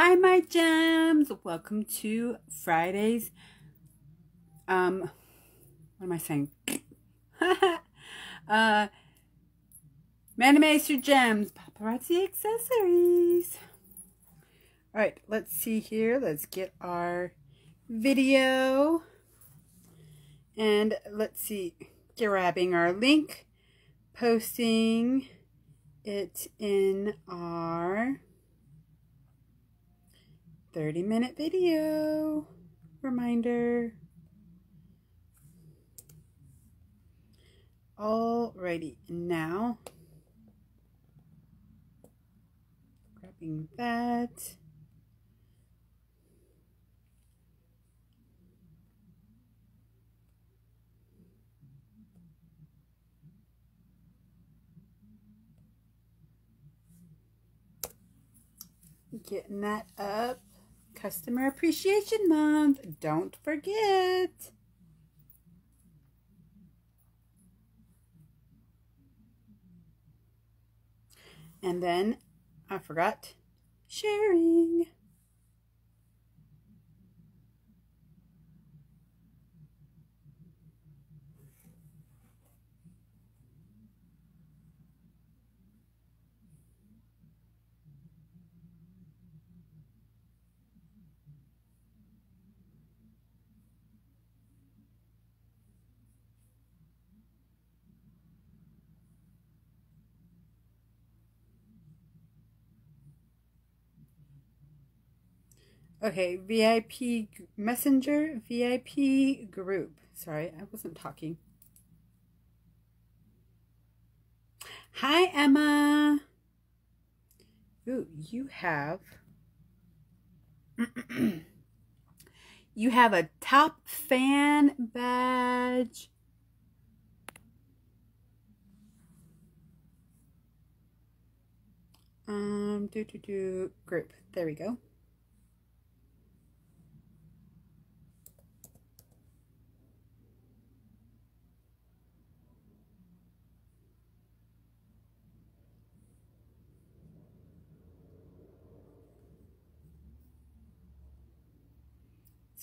Hi, my gems. Welcome to Friday's. Um, what am I saying? uh, Mana May's Three Gems, paparazzi accessories. All right, let's see here. Let's get our video. And let's see, grabbing our link, posting it in our 30 minute video reminder. Alrighty, now grabbing that. Getting that up. Customer Appreciation Month. Don't forget. And then I forgot sharing. Okay, VIP messenger, VIP group. Sorry, I wasn't talking. Hi, Emma. Ooh, you have you have a top fan badge. Um, do do do group. There we go.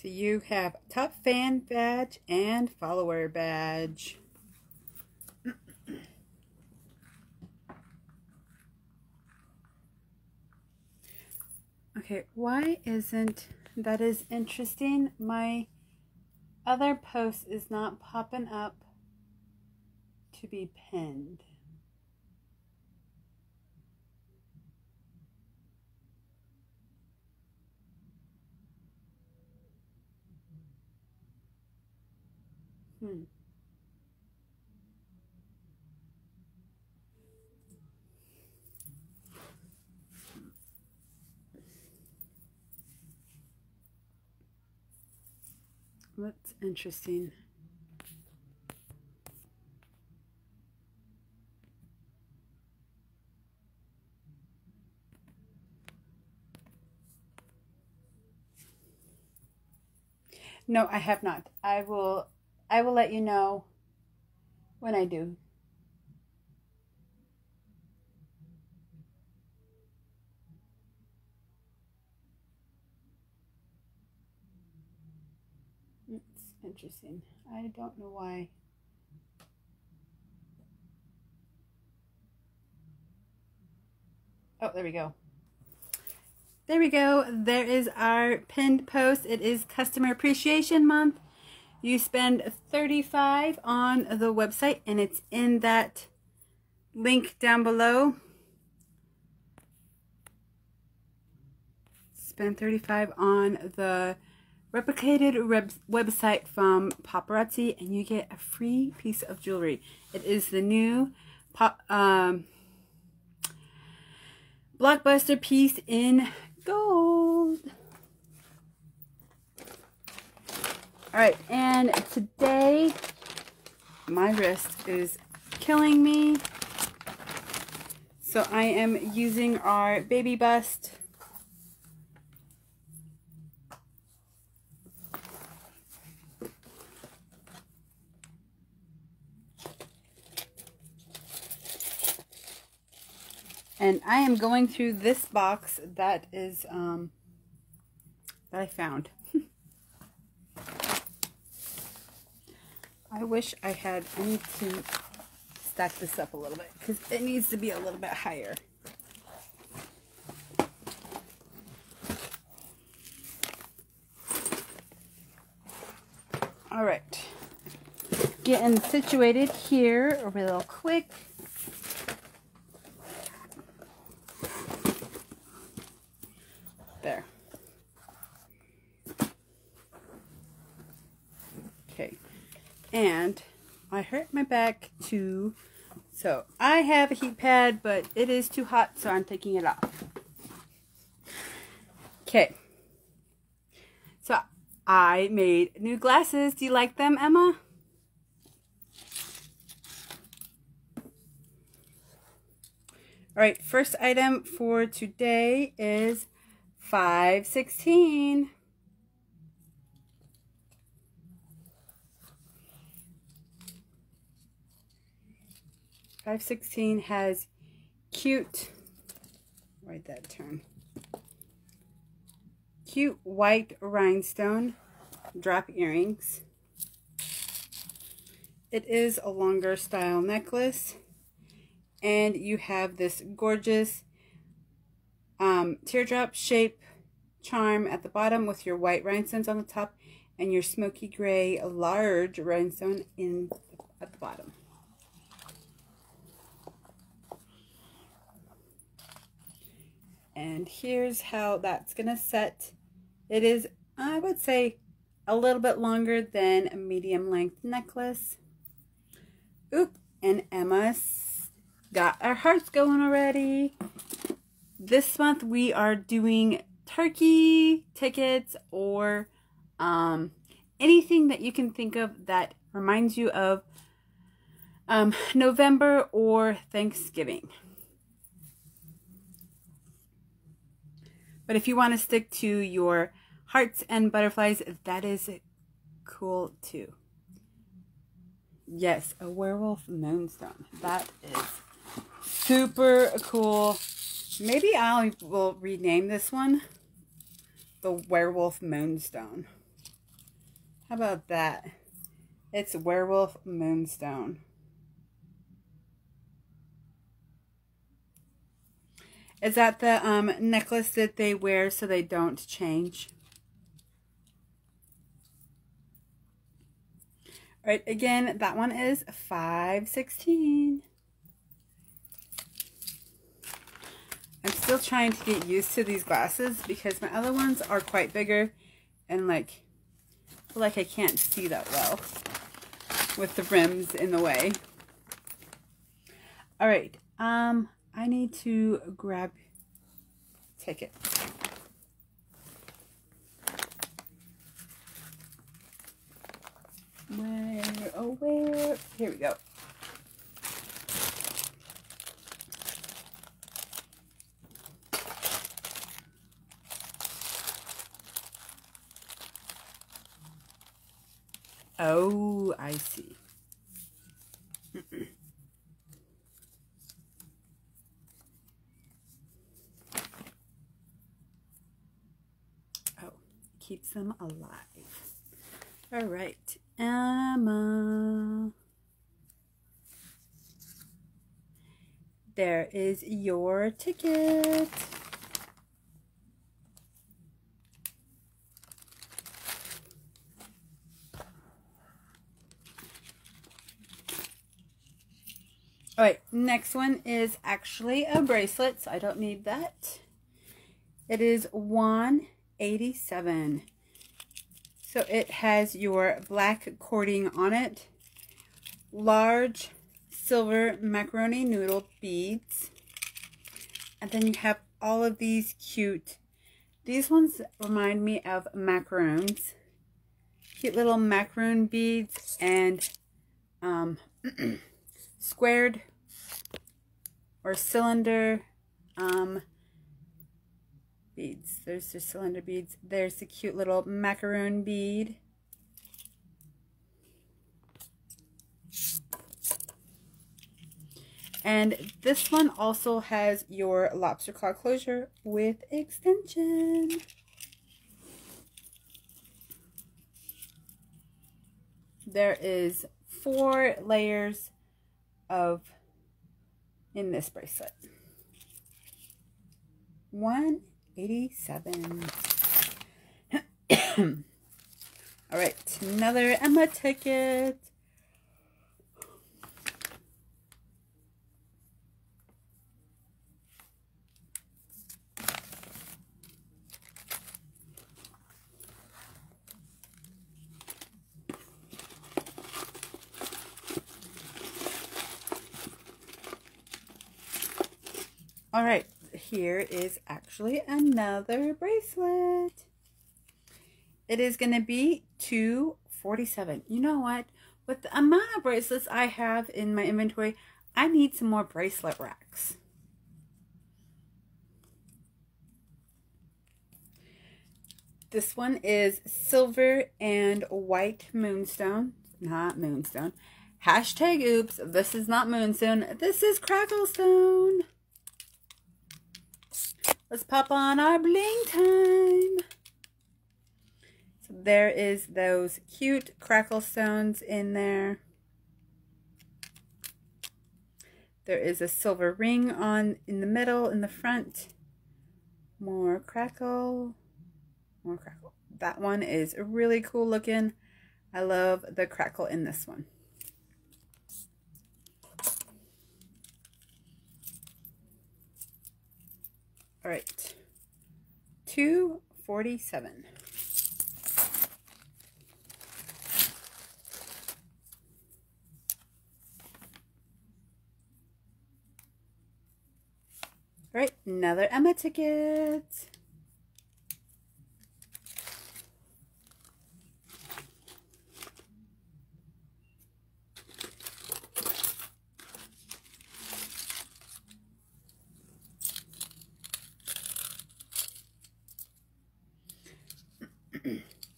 So you have top fan badge and follower badge. okay, why isn't that is interesting? My other post is not popping up to be pinned. Hmm. That's interesting. No, I have not. I will I will let you know when I do. It's interesting. I don't know why. Oh, there we go. There we go. There is our pinned post. It is Customer Appreciation Month. You spend 35 on the website and it's in that link down below. Spend 35 on the replicated website from Paparazzi and you get a free piece of jewelry. It is the new pop, um, blockbuster piece in gold. All right, and today my wrist is killing me. So I am using our Baby Bust and I am going through this box that is um, that I found. I wish I had, I need to stack this up a little bit because it needs to be a little bit higher. All right, getting situated here real quick. There. Okay, and I hurt my back too. So I have a heat pad, but it is too hot, so I'm taking it off. Okay. So I made new glasses. Do you like them, Emma? All right, first item for today is 516. Five sixteen has cute. Write that term cute white rhinestone drop earrings. It is a longer style necklace. And you have this gorgeous um, teardrop shape charm at the bottom with your white rhinestones on the top and your smoky gray large rhinestone in at the bottom. And here's how that's going to set it is, I would say, a little bit longer than a medium length necklace. Oop, and Emma's got our hearts going already. This month we are doing turkey tickets or um, anything that you can think of that reminds you of um, November or Thanksgiving. But if you want to stick to your hearts and butterflies, that is cool too. Yes, a werewolf moonstone. That is super cool. Maybe I will rename this one the werewolf moonstone. How about that? It's werewolf moonstone. Is that the um, necklace that they wear so they don't change? All right, again, that one is 516. I'm still trying to get used to these glasses because my other ones are quite bigger and like, like I can't see that well with the rims in the way. All right, um, I need to grab ticket. Where, oh where, here we go. Oh, I see. keeps them alive. All right, Emma. There is your ticket. All right, next one is actually a bracelet, so I don't need that. It is 187. So it has your black cording on it, large silver macaroni noodle beads, and then you have all of these cute, these ones remind me of macaroons, cute little macaroon beads and um, squared or cylinder um, beads. There's the cylinder beads. There's the cute little macaroon bead. And this one also has your lobster claw closure with extension. There is four layers of in this bracelet. 187. All right, another Emma ticket. All right, here is actually another bracelet. It is going to be 247. You know what? With the amount of bracelets I have in my inventory, I need some more bracelet racks. This one is silver and white moonstone. Not moonstone. Hashtag oops. This is not moonstone. This is cracklestone. Let's pop on our bling time. So there is those cute crackle stones in there. There is a silver ring on in the middle, in the front. More crackle. More crackle. That one is really cool looking. I love the crackle in this one. All right, 247. All right, another Emma ticket.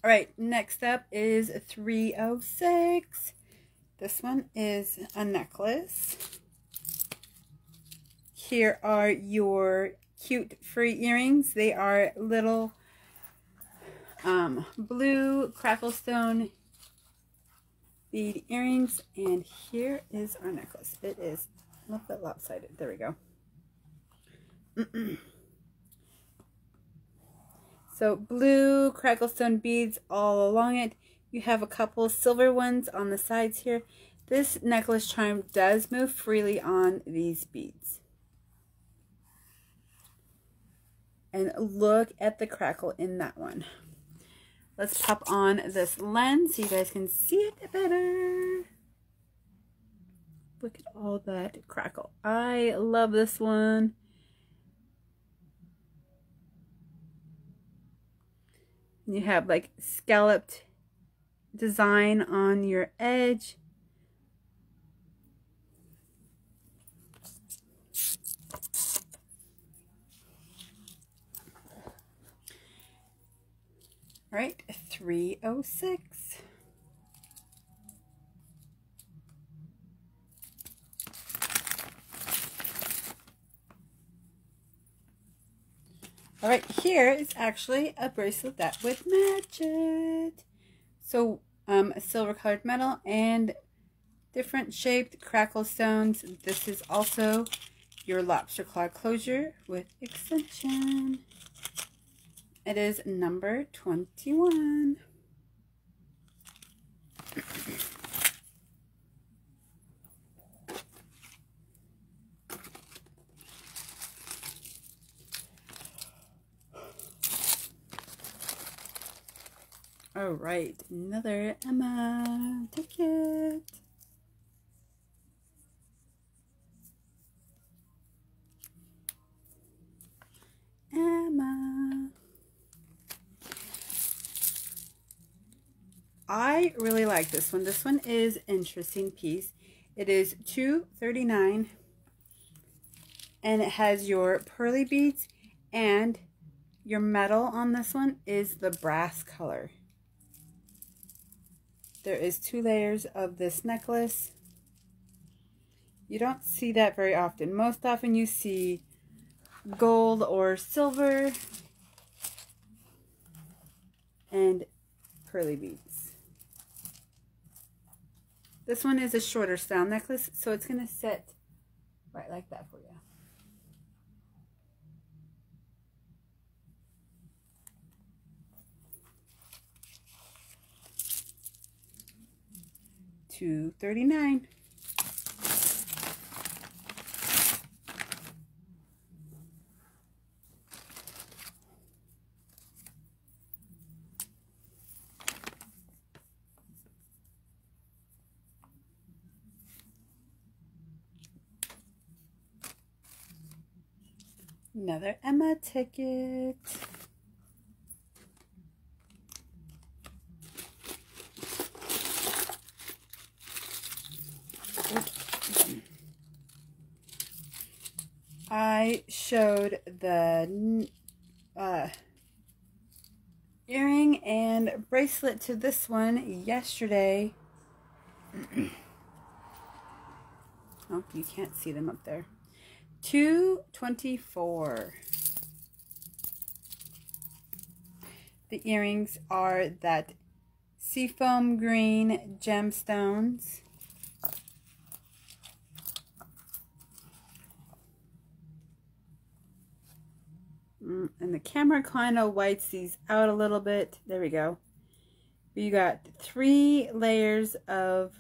All right, next up is 306. This one is a necklace. Here are your cute free earrings. They are little um, blue cracklestone bead earrings. And here is our necklace. It is a little bit lopsided. There we go. So blue cracklestone beads all along it. You have a couple silver ones on the sides here. This necklace charm does move freely on these beads. And look at the crackle in that one. Let's pop on this lens so you guys can see it better. Look at all that crackle. I love this one. You have like scalloped design on your edge. All right, 306. All right, here is actually a bracelet that would match it. So um, a silver colored metal and different shaped crackle stones. This is also your lobster claw closure with extension. It is number 21. All right, another Emma ticket. Emma. I really like this one. This one is interesting piece. It is 239 and it has your pearly beads and your metal on this one is the brass color. There is two layers of this necklace. You don't see that very often. Most often you see gold or silver and pearly beads. This one is a shorter style necklace, so it's going to sit right like that for you. Two thirty nine. Another Emma ticket. I showed the uh, earring and bracelet to this one yesterday. oh, you can't see them up there. 224 The earrings are that seafoam green gemstones. Mm, and the camera kind of whites these out a little bit. There we go. You got three layers of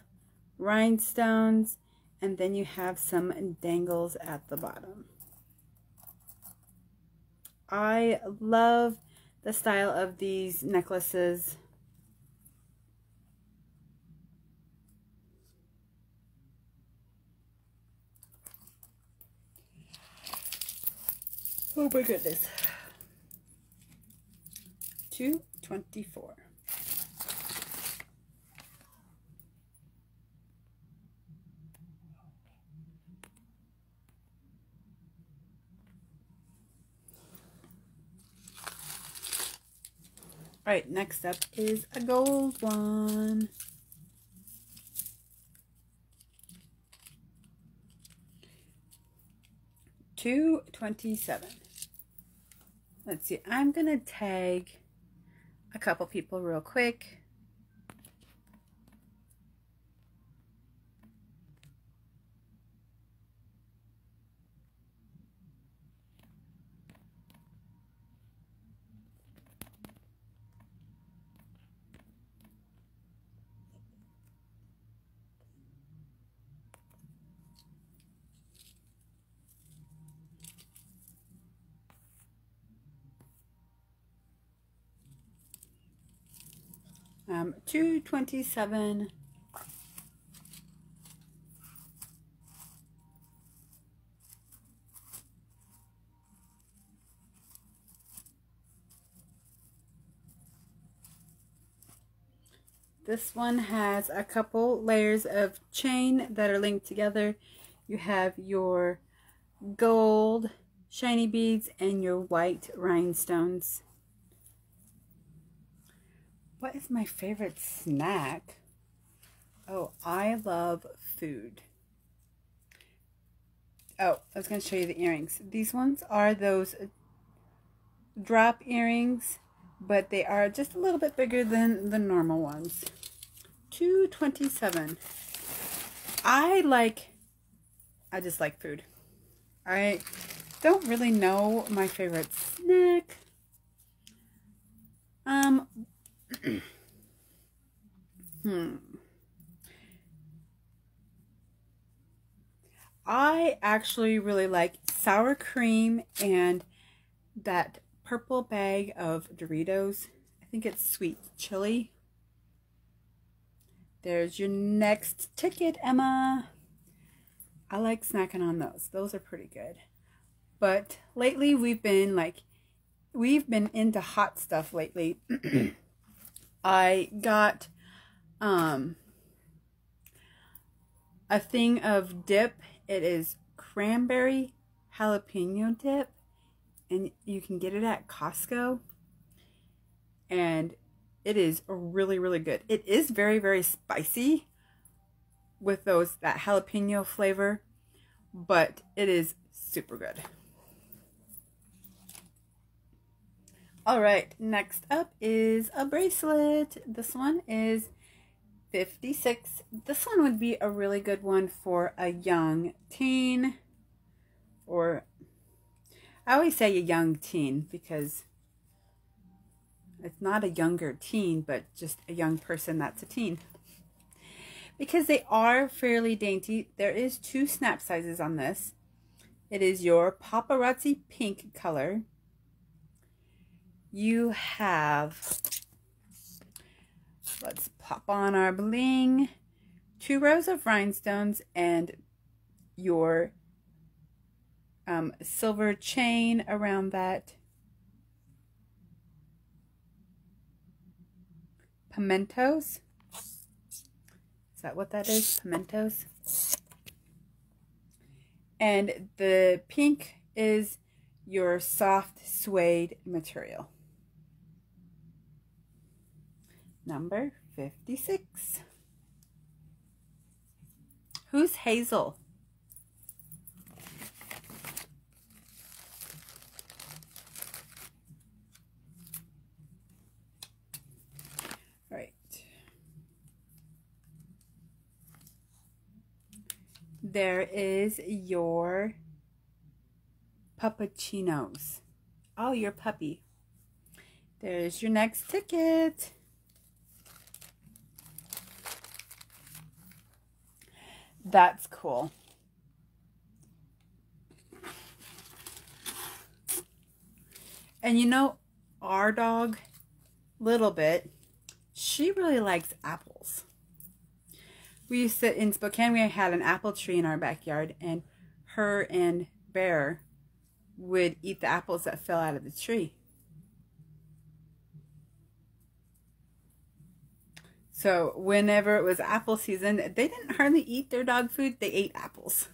rhinestones and then you have some dangles at the bottom. I love the style of these necklaces. Oh my goodness. 224. All right, next up is a gold one. Two twenty-seven. Let's see. I'm gonna tag a couple people real quick. Um, 227 This one has a couple layers of chain that are linked together. You have your gold shiny beads and your white rhinestones. What is my favorite snack? Oh, I love food. Oh, I was going to show you the earrings. These ones are those drop earrings, but they are just a little bit bigger than the normal ones. 227. I like I just like food. I don't really know my favorite snack. Um hmm. I actually really like sour cream and that purple bag of Doritos. I think it's sweet chili. There's your next ticket, Emma. I like snacking on those. Those are pretty good. But lately we've been like, we've been into hot stuff lately. I got um, a thing of dip. It is cranberry jalapeno dip. And you can get it at Costco. And it is really, really good. It is very, very spicy with those that jalapeno flavor. But it is super good. All right, next up is a bracelet. This one is 56. This one would be a really good one for a young teen or I always say a young teen because it's not a younger teen, but just a young person that's a teen. Because they are fairly dainty, there is two snap sizes on this. It is your paparazzi pink color. You have, let's pop on our bling, two rows of rhinestones and your um, silver chain around that. Pimentos. Is that what that is? Pimentos. And the pink is your soft suede material. Number 56. Who's Hazel? there is your puppuccinos. Oh, your puppy. There's your next ticket. That's cool. And you know, our dog, little bit, she really likes apples we used to in Spokane we had an apple tree in our backyard and her and Bear would eat the apples that fell out of the tree. So whenever it was apple season, they didn't hardly eat their dog food, they ate apples.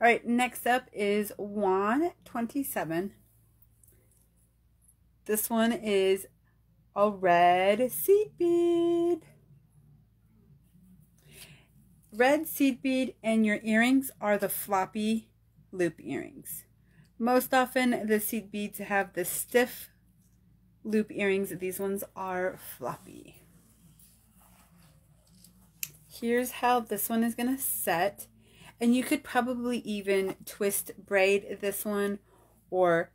All right, next up is Juan 27. This one is a red seed bead red seed bead and your earrings are the floppy loop earrings. Most often the seed beads have the stiff loop earrings. These ones are floppy. Here's how this one is going to set. And you could probably even twist braid this one or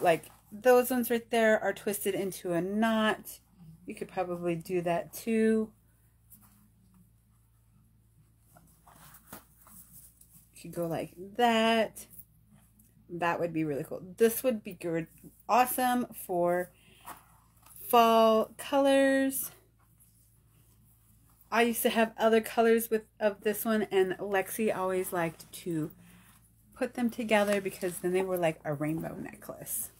like those ones right there are twisted into a knot. You could probably do that too. You could go like that. That would be really cool. This would be good, awesome for fall colors. I used to have other colors with of this one and Lexi always liked to put them together because then they were like a rainbow necklace.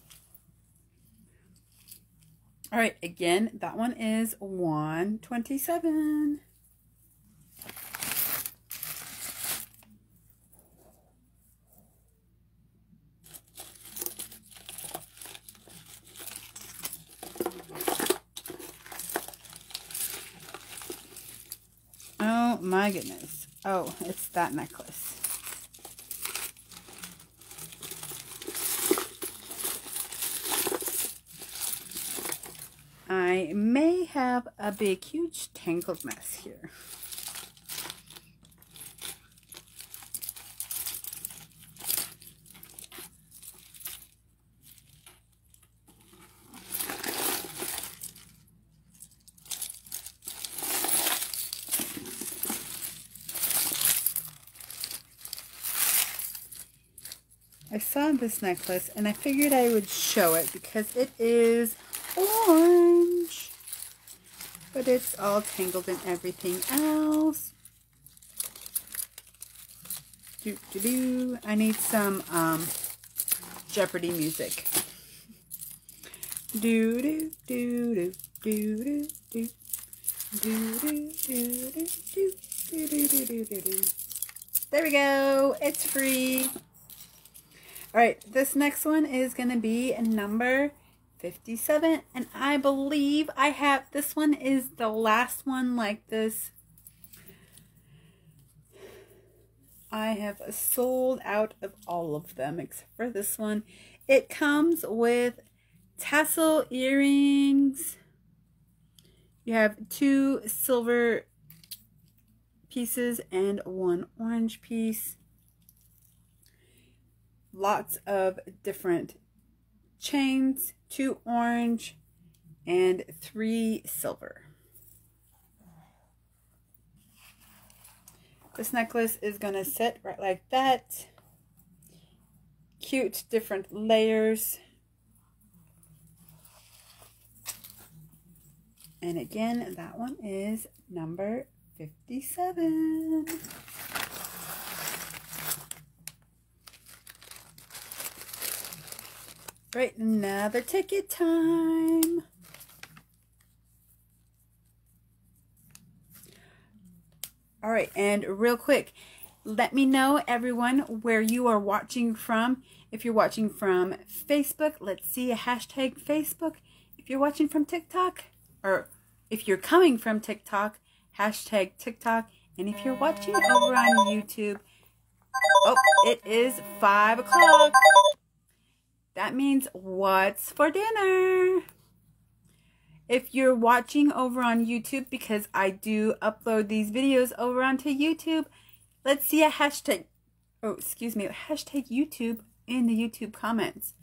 All right, again, that one is 127. My goodness. Oh, it's that necklace. I may have a big, huge tangled mess here. Saw this necklace and I figured I would show it because it is orange. But it's all tangled in everything else. Do, do, do. I need some um, Jeopardy music. Do do do do do do do. There we go. It's free. All right, this next one is going to be number 57. And I believe I have, this one is the last one like this. I have sold out of all of them except for this one. It comes with tassel earrings, You have two silver pieces and one orange piece. Lots of different chains, two orange and three silver. This necklace is going to sit right like that. Cute different layers. And again, that one is number 57. Right, another ticket time. All right, and real quick, let me know, everyone, where you are watching from. If you're watching from Facebook, let's see a hashtag Facebook. If you're watching from TikTok, or if you're coming from TikTok, hashtag TikTok. And if you're watching over on YouTube, oh, it is 5 o'clock. That means what's for dinner? If you're watching over on YouTube, because I do upload these videos over onto YouTube, let's see a hashtag, oh, excuse me, hashtag YouTube in the YouTube comments.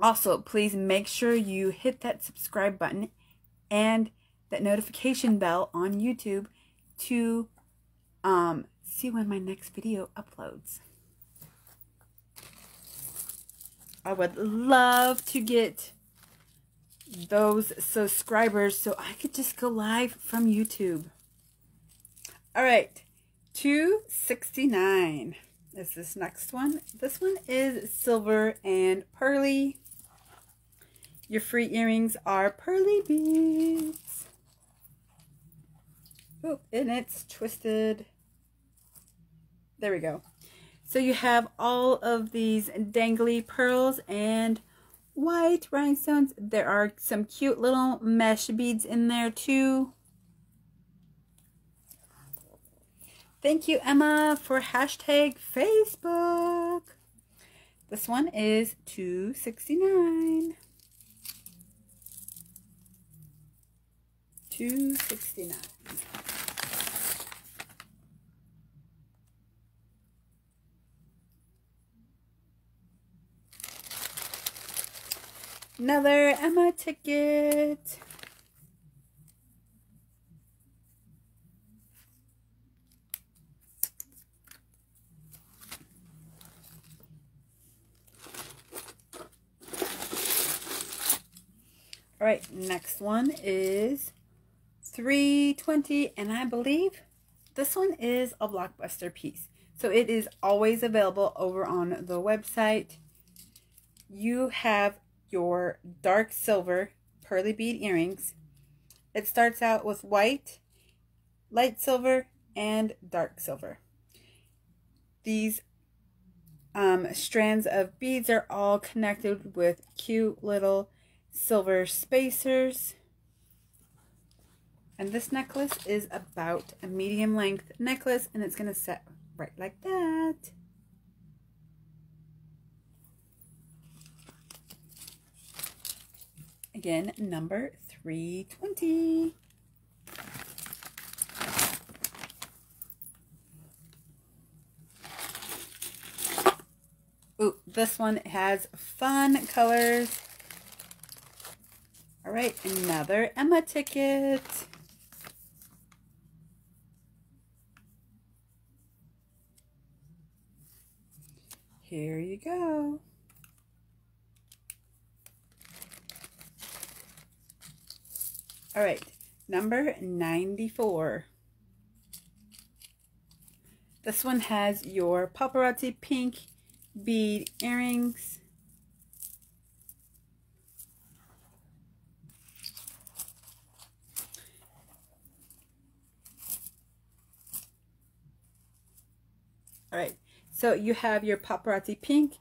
Also, please make sure you hit that subscribe button and that notification bell on YouTube to um, see when my next video uploads. I would love to get those subscribers so I could just go live from YouTube. All right, 269 is this next one. This one is silver and pearly. Your free earrings are pearly beads. Oh, and it's twisted. There we go. So you have all of these dangly pearls and white rhinestones. There are some cute little mesh beads in there too. Thank you, Emma, for hashtag Facebook. This one is 269. 269. Another Emma ticket. All right, next one is 320 and I believe this one is a blockbuster piece. So it is always available over on the website. You have your dark silver pearly bead earrings. It starts out with white, light silver, and dark silver. These um, strands of beads are all connected with cute little silver spacers. And this necklace is about a medium length necklace and it's going to set right like that. Again, number 320. Ooh, this one has fun colors. All right, another Emma ticket. Here you go. All right, number 94. This one has your paparazzi pink bead earrings. All right, so you have your paparazzi pink,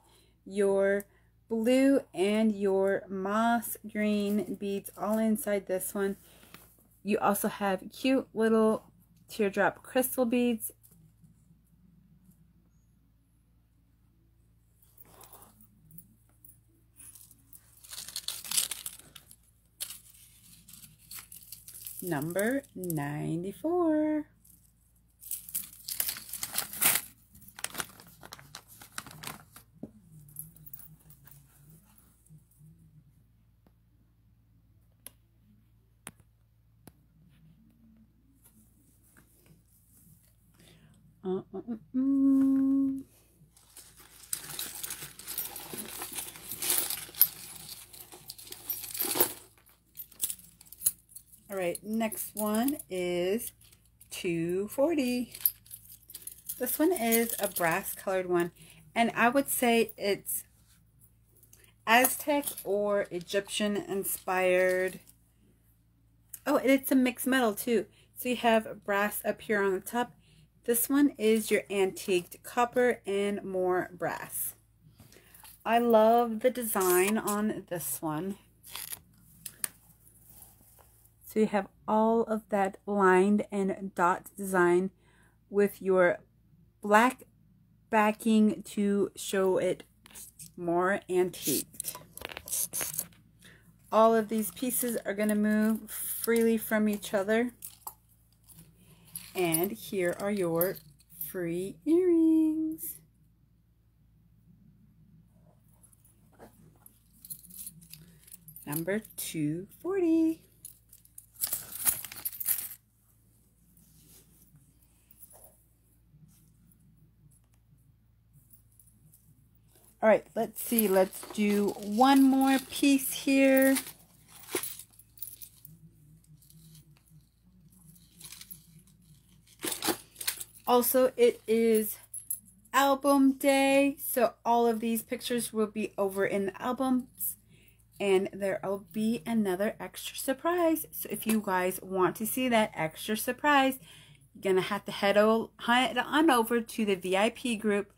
your blue and your moss green beads all inside this one. You also have cute little teardrop crystal beads. number 94. Uh, uh, uh, mm. All right, next one is 240. This one is a brass colored one, and I would say it's Aztec or Egyptian inspired. Oh, and it's a mixed metal too. So you have brass up here on the top this one is your antiqued copper and more brass. I love the design on this one. So you have all of that lined and dot design with your black backing to show it more antiqued. All of these pieces are going to move freely from each other. And here are your free earrings. Number 240. All right, let's see. Let's do one more piece here. Also, it is album day, so all of these pictures will be over in the albums and there will be another extra surprise. So if you guys want to see that extra surprise, you're going to have to head on over to the VIP group.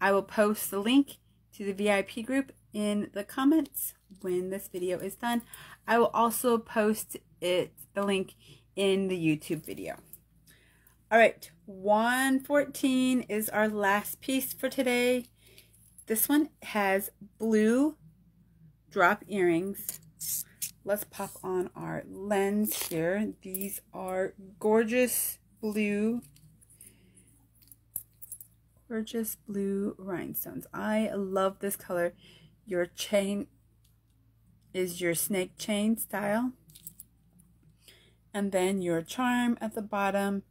I will post the link to the VIP group in the comments when this video is done. I will also post it the link in the YouTube video. All right, 114 is our last piece for today. This one has blue drop earrings. Let's pop on our lens here. These are gorgeous blue, gorgeous blue rhinestones. I love this color. Your chain is your snake chain style. And then your charm at the bottom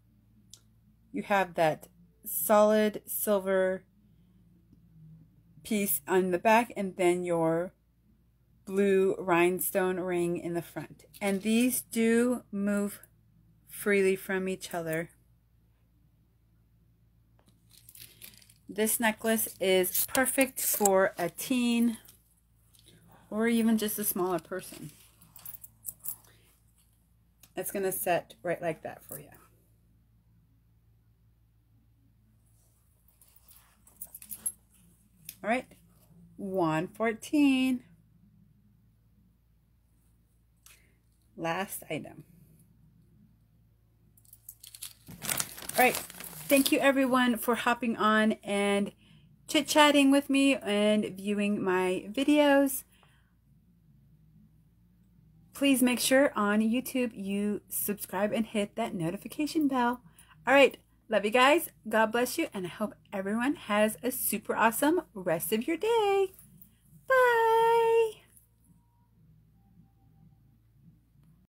you have that solid silver piece on the back and then your blue rhinestone ring in the front. And these do move freely from each other. This necklace is perfect for a teen or even just a smaller person. It's going to set right like that for you. All right, 114. Last item. All right, thank you everyone for hopping on and chit-chatting with me and viewing my videos. Please make sure on YouTube you subscribe and hit that notification bell. All right, Love you guys. God bless you. And I hope everyone has a super awesome rest of your day. Bye.